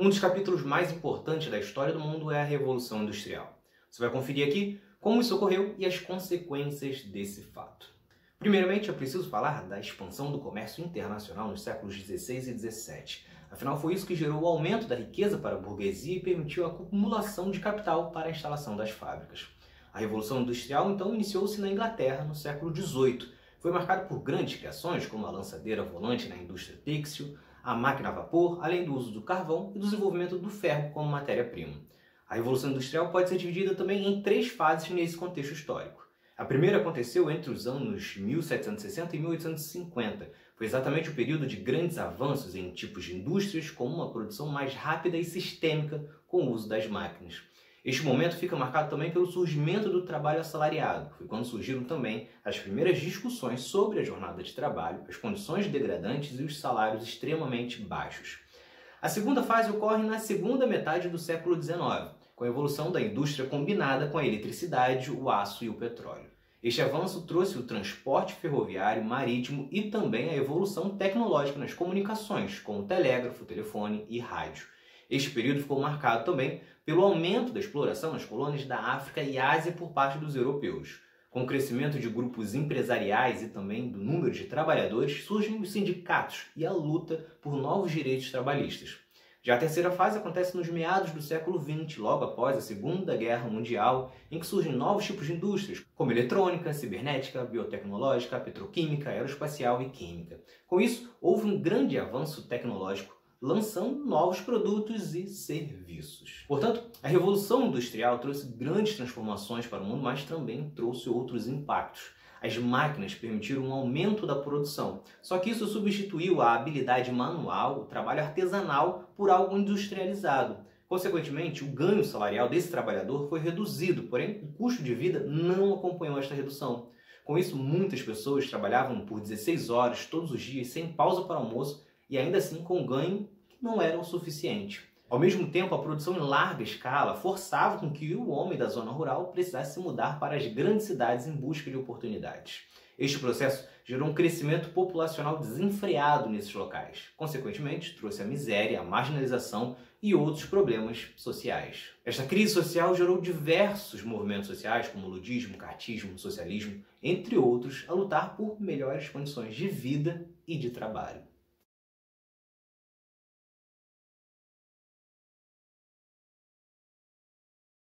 Um dos capítulos mais importantes da história do mundo é a Revolução Industrial. Você vai conferir aqui como isso ocorreu e as consequências desse fato. Primeiramente, é preciso falar da expansão do comércio internacional nos séculos XVI e XVII. Afinal, foi isso que gerou o aumento da riqueza para a burguesia e permitiu a acumulação de capital para a instalação das fábricas. A Revolução Industrial, então, iniciou-se na Inglaterra no século XVIII. Foi marcado por grandes criações, como a lançadeira volante na indústria têxtil, a máquina a vapor, além do uso do carvão e do desenvolvimento do ferro como matéria-prima. A Revolução Industrial pode ser dividida também em três fases nesse contexto histórico. A primeira aconteceu entre os anos 1760 e 1850. Foi exatamente o período de grandes avanços em tipos de indústrias, com uma produção mais rápida e sistêmica com o uso das máquinas. Este momento fica marcado também pelo surgimento do trabalho assalariado. Foi quando surgiram também as primeiras discussões sobre a jornada de trabalho, as condições degradantes e os salários extremamente baixos. A segunda fase ocorre na segunda metade do século XIX, com a evolução da indústria combinada com a eletricidade, o aço e o petróleo. Este avanço trouxe o transporte ferroviário, marítimo e também a evolução tecnológica nas comunicações, como telégrafo, telefone e rádio. Este período ficou marcado também pelo aumento da exploração nas colônias da África e Ásia por parte dos europeus. Com o crescimento de grupos empresariais e também do número de trabalhadores, surgem os sindicatos e a luta por novos direitos trabalhistas. Já a terceira fase acontece nos meados do século XX, logo após a Segunda Guerra Mundial, em que surgem novos tipos de indústrias, como eletrônica, cibernética, biotecnológica, petroquímica, aeroespacial e química. Com isso, houve um grande avanço tecnológico, lançando novos produtos e serviços. Portanto, a Revolução Industrial trouxe grandes transformações para o mundo, mas também trouxe outros impactos. As máquinas permitiram um aumento da produção, só que isso substituiu a habilidade manual, o trabalho artesanal, por algo industrializado. Consequentemente, o ganho salarial desse trabalhador foi reduzido, porém o custo de vida não acompanhou esta redução. Com isso, muitas pessoas trabalhavam por 16 horas todos os dias, sem pausa para almoço e ainda assim com ganho que não era o suficiente. Ao mesmo tempo, a produção em larga escala forçava com que o homem da zona rural precisasse se mudar para as grandes cidades em busca de oportunidades. Este processo gerou um crescimento populacional desenfreado nesses locais. Consequentemente, trouxe a miséria, a marginalização e outros problemas sociais. Esta crise social gerou diversos movimentos sociais, como ludismo, cartismo, socialismo, entre outros, a lutar por melhores condições de vida e de trabalho.